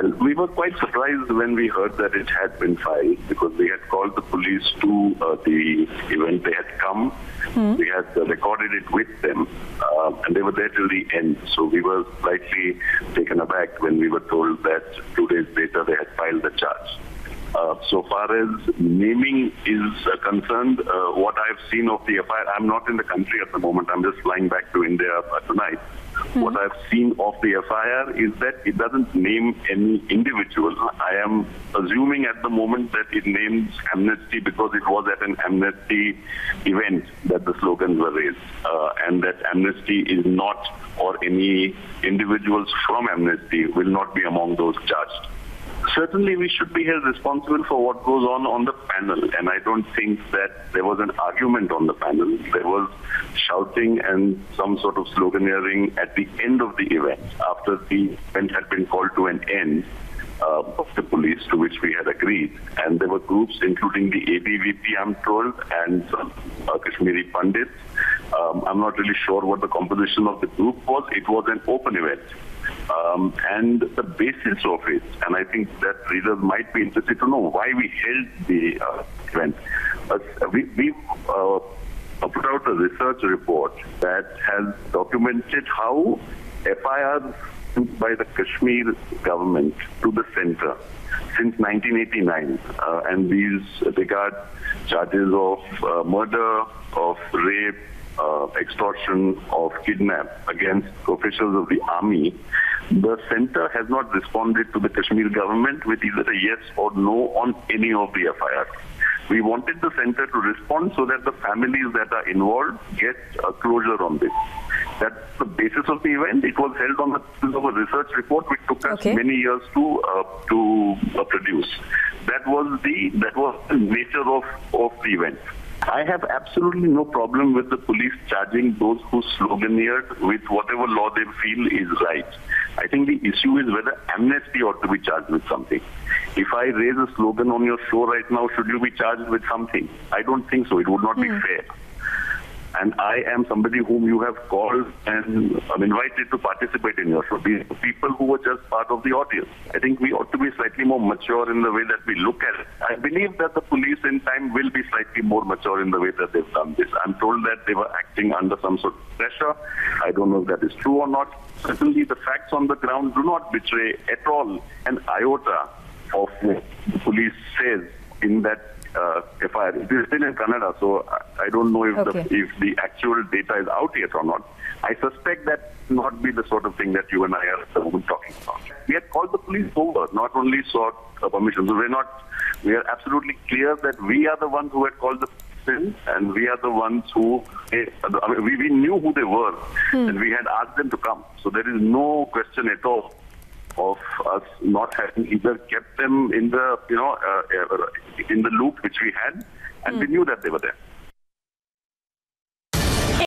Well, we were quite surprised when we heard that it had been filed because we had called the police to uh, the event. They had come. We had uh, recorded it with them, uh, and they were there till the end. So we were slightly taken aback when we were told that two days later they had filed the charge. Uh, so far as naming is uh, concerned, uh, what I've seen of the FIR, I'm not in the country at the moment. I'm just flying back to India uh, tonight. What I've seen of the FIR is that it doesn't name any individual. I am assuming at the moment that it names Amnesty because it was at an Amnesty event that the slogans were raised, uh, and that Amnesty is not, or any individuals from Amnesty will not be among those charged certainly we should be held responsible for what goes on on the panel. And i don't think that there was an argument on the panel. There was shouting and some sort of sloganeering at the end of the event after the event had been called to an end uh, of the police to which we had agreed. And there were groups including the ABVP I'm told and some uh, Kashmiri Pandits. Um, I'm not really sure what the composition of the group was. It was an open event. Um, and the basis of it, and I think that readers might be interested to know why we held the uh, event. We we uh, put out a research report that has documented how FIRs by the Kashmir government to the center since 1989, uh, and these regard charges of uh, murder, of rape, uh, extortion, of kidnap against officials of the army, the center has not responded to the Kashmir government with either a yes or no on any of the FIRs. We wanted the center to respond so that the families that are involved get a closure on this. That's the basis of the event. It was held on the basis of a research report which took us Okay. many years to uh, to uh, produce. That was the that was the nature of of the event. I have absolutely no problem with the police charging those who sloganeered with whatever law they feel is right. I think the issue is whether amnesty ought to be charged with something. If I raise a slogan on your show right now, should you be charged with something? I don't think so. It would not be hmm. fair. And I am somebody whom you have called and um, invited to participate in your show. These people who were just part of the audience. I think we ought to be slightly more mature in the way that we look at it. I believe that the police in time will be slightly more mature in the way that they've done this. I'm told that they were acting under some sort of pressure. I don't know if that is true or not. Certainly the facts on the ground do not betray at all an iota of what the police says in that uh, FIR. It is still in Kannada, so I, I don't know if Okay. the if the actual data is out yet or not. I suspect that not be the sort of thing that you and I are at the moment talking about. We had called the police over, not only sought uh, permission. So we're not. We are absolutely clear that we are the ones who had called the police in, and we are the ones who. eh, I mean, we, we knew who they were, and we had asked them to come. So there is no question at all of us not having either kept them in the you know uh, uh, in the loop which we had, and we knew that they were there.